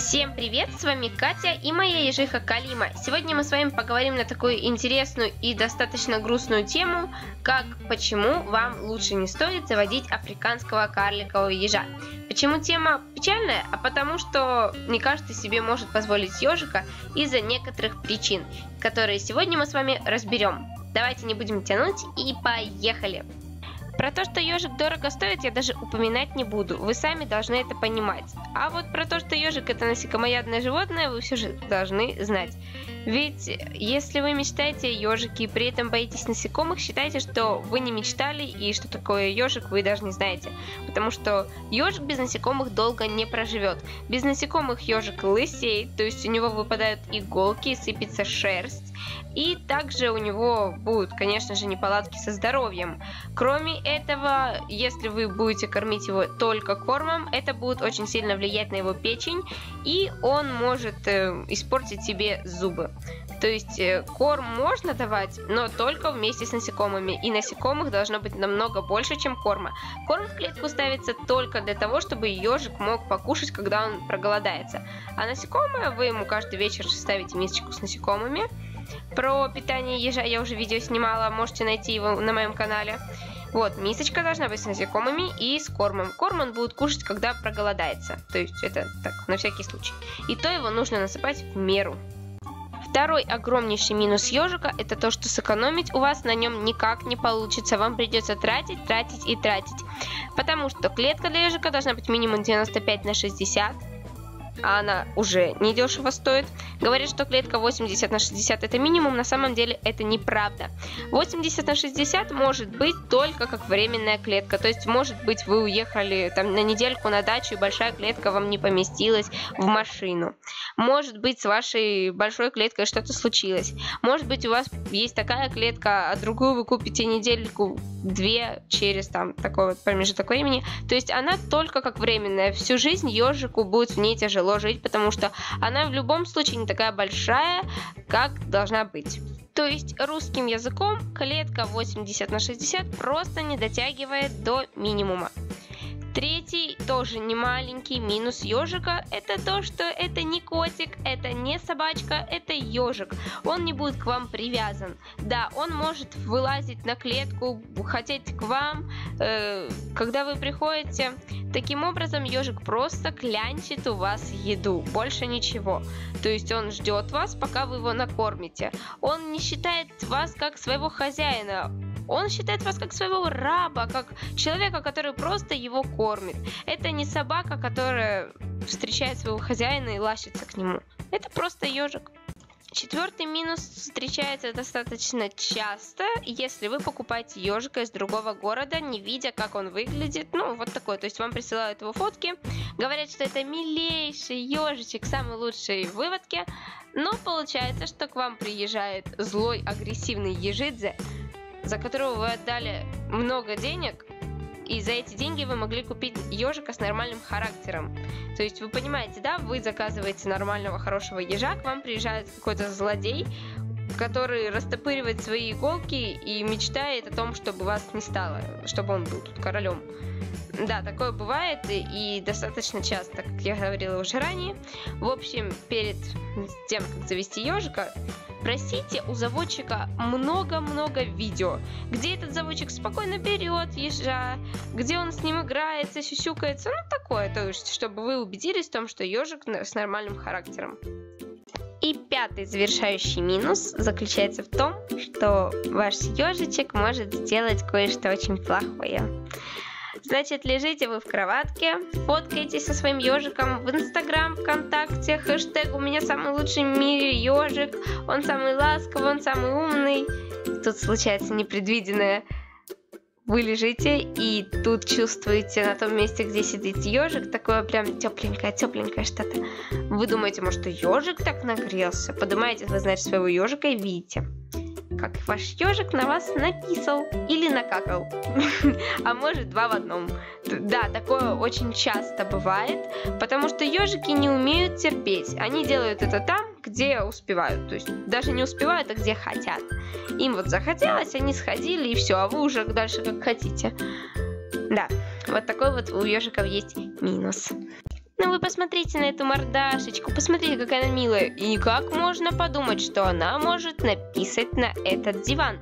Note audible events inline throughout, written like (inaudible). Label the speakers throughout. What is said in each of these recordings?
Speaker 1: Всем привет, с вами Катя и моя ежиха Калима. Сегодня мы с вами поговорим на такую интересную и достаточно грустную тему, как почему вам лучше не стоит заводить африканского карликового ежа. Почему тема печальная? А потому что не каждый себе может позволить ежика из-за некоторых причин, которые сегодня мы с вами разберем. Давайте не будем тянуть и поехали! Про то, что ежик дорого стоит, я даже упоминать не буду. Вы сами должны это понимать. А вот про то, что ежик это насекомоядное животное, вы все же должны знать. Ведь если вы мечтаете о ежике и при этом боитесь насекомых, считайте, что вы не мечтали и что такое ежик вы даже не знаете. Потому что ежик без насекомых долго не проживет. Без насекомых ежик лысеет, то есть у него выпадают иголки, сыпется шерсть и также у него будут, конечно же, неполадки со здоровьем. Кроме этого, если вы будете кормить его только кормом, это будет очень сильно влиять на его печень, и он может э, испортить себе зубы. То есть э, корм можно давать, но только вместе с насекомыми. И насекомых должно быть намного больше, чем корма. Корм в клетку ставится только для того, чтобы ежик мог покушать, когда он проголодается. А насекомое вы ему каждый вечер ставите мисочку с насекомыми – про питание ежа я уже видео снимала, можете найти его на моем канале. Вот, мисочка должна быть с насекомыми и с кормом. Корм он будет кушать, когда проголодается. То есть это так, на всякий случай. И то его нужно насыпать в меру. Второй огромнейший минус ежика это то, что сэкономить у вас на нем никак не получится. Вам придется тратить, тратить и тратить. Потому что клетка для ежика должна быть минимум 95 на 60 а она уже недешево стоит. Говорят, что клетка 80 на 60 это минимум, на самом деле это неправда. 80 на 60 может быть только как временная клетка, то есть может быть вы уехали там на недельку на дачу и большая клетка вам не поместилась в машину. Может быть с вашей большой клеткой что-то случилось. Может быть у вас есть такая клетка, а другую вы купите недельку, две через там такой вот промежуток времени. То есть она только как временная. Всю жизнь ежику будет в ней тяжело тяжело жить, потому что она в любом случае не такая большая, как должна быть. То есть русским языком клетка 80 на 60 просто не дотягивает до минимума. Третий, тоже не маленький минус ежика, это то, что это не котик, это не собачка, это ежик. Он не будет к вам привязан. Да, он может вылазить на клетку, хотеть к вам, э, когда вы приходите. Таким образом, ежик просто клянчит у вас еду, больше ничего. То есть он ждет вас, пока вы его накормите. Он не считает вас как своего хозяина. Он считает вас как своего раба, как человека, который просто его кормит. Это не собака, которая встречает своего хозяина и лащится к нему. Это просто ежик. Четвертый минус встречается достаточно часто, если вы покупаете ежика из другого города, не видя, как он выглядит. Ну, вот такой. То есть вам присылают его фотки, говорят, что это милейший ежичек, самый лучший в выводке. Но получается, что к вам приезжает злой, агрессивный ежидзе, за которого вы отдали много денег, и за эти деньги вы могли купить ежика с нормальным характером. То есть вы понимаете, да, вы заказываете нормального хорошего ежа, к вам приезжает какой-то злодей, который растопыривает свои иголки и мечтает о том, чтобы вас не стало, чтобы он был тут королем. Да, такое бывает и достаточно часто, как я говорила уже ранее. В общем, перед тем, как завести ежика, просите у заводчика много-много видео, где этот заводчик спокойно берет ежа, где он с ним играется, сюсюкается, ну такое, то есть, чтобы вы убедились в том, что ежик с нормальным характером. И пятый завершающий минус заключается в том, что ваш ежичек может сделать кое-что очень плохое. Значит, лежите вы в кроватке, фоткаетесь со своим ежиком в Инстаграм, ВКонтакте, хэштег «У меня самый лучший в мире ежик», он самый ласковый, он самый умный. Тут случается непредвиденное. Вы лежите и тут чувствуете на том месте, где сидит ежик, такое прям тепленькое, тепленькое что-то. Вы думаете, может, ежик так нагрелся? Подумаете, вы знаете своего ежика и видите как ваш ежик на вас написал или накакал. (laughs) а может два в одном. Да, такое очень часто бывает, потому что ежики не умеют терпеть. Они делают это там, где успевают. То есть даже не успевают, а где хотят. Им вот захотелось, они сходили и все, а вы уже дальше как хотите. Да, вот такой вот у ежиков есть минус. Ну вы посмотрите на эту мордашечку, посмотрите, какая она милая. И как можно подумать, что она может написать на этот диван?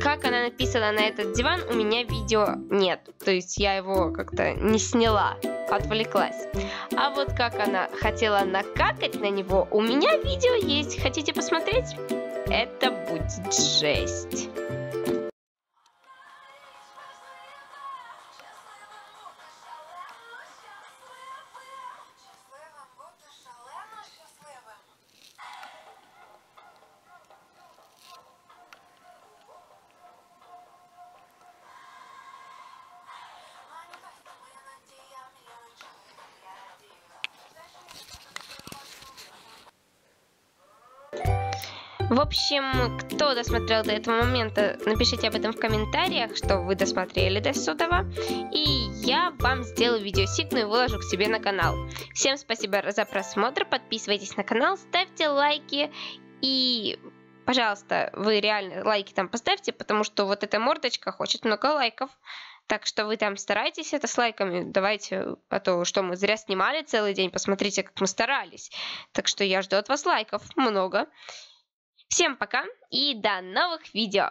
Speaker 1: Как она написала на этот диван, у меня видео нет. То есть я его как-то не сняла, отвлеклась. А вот как она хотела накакать на него, у меня видео есть. Хотите посмотреть? Это будет жесть. В общем, кто досмотрел до этого момента, напишите об этом в комментариях, что вы досмотрели до сюда. И я вам сделаю видеосигну и выложу к себе на канал. Всем спасибо за просмотр, подписывайтесь на канал, ставьте лайки и... Пожалуйста, вы реально лайки там поставьте, потому что вот эта мордочка хочет много лайков. Так что вы там старайтесь это с лайками. Давайте, а то что мы зря снимали целый день. Посмотрите, как мы старались. Так что я жду от вас лайков много. Всем пока и до новых видео!